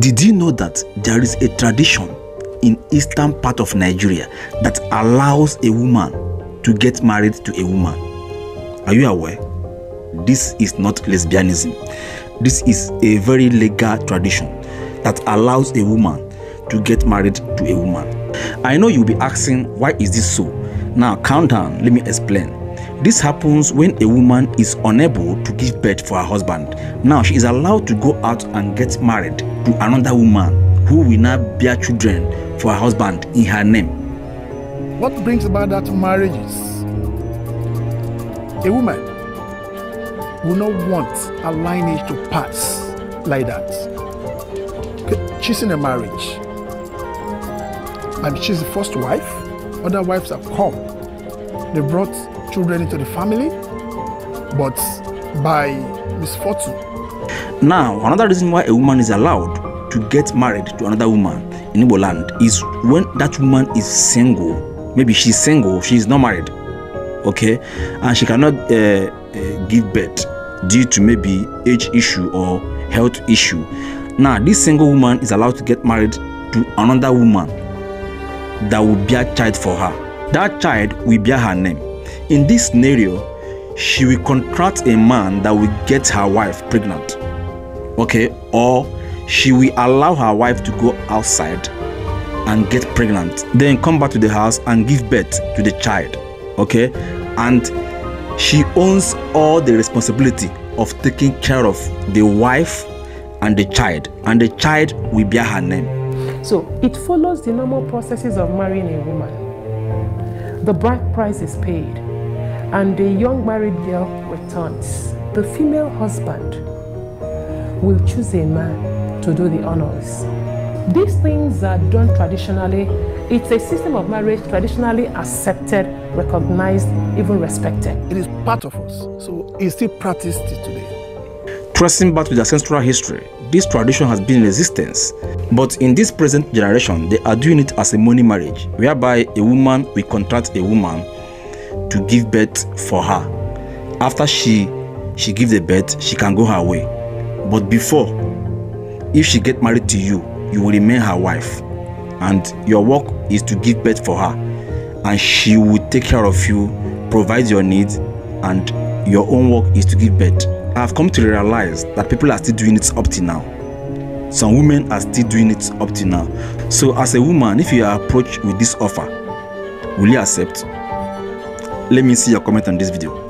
Did you know that there is a tradition in eastern part of Nigeria that allows a woman to get married to a woman? Are you aware? This is not lesbianism. This is a very legal tradition that allows a woman to get married to a woman. I know you'll be asking, why is this so? Now, calm down, let me explain. This happens when a woman is unable to give birth for her husband. Now, she is allowed to go out and get married to another woman who will now bear children for her husband in her name. What brings about that marriage is a woman will not want a lineage to pass like that. She's in a marriage. And she's the first wife. Other wives have come. They brought children into the family, but by misfortune. Now, another reason why a woman is allowed to get married to another woman in Igbo land is when that woman is single. Maybe she's single, she's not married, okay, and she cannot uh, uh, give birth due to maybe age issue or health issue. Now, this single woman is allowed to get married to another woman that will bear child for her. That child will bear her name. In this scenario, she will contract a man that will get her wife pregnant. Okay, or she will allow her wife to go outside and get pregnant, then come back to the house and give birth to the child. Okay, and she owns all the responsibility of taking care of the wife and the child, and the child will bear her name. So it follows the normal processes of marrying a woman. The bride price is paid, and the young married girl returns. The female husband will choose a man to do the honors. These things are done traditionally. It's a system of marriage traditionally accepted, recognized, even respected. It is part of us, so it's still practiced today. Tracing back to the ancestral history, this tradition has been in existence. But in this present generation, they are doing it as a money marriage, whereby a woman will contract a woman to give birth for her. After she she gives the birth, she can go her way. But before, if she get married to you, you will remain her wife. And your work is to give birth for her. And she will take care of you, provide your needs, and your own work is to give birth. I've come to realize that people are still doing it up to now. Some women are still doing it up to now. So as a woman, if you are approached with this offer, will you accept? Let me see your comment on this video.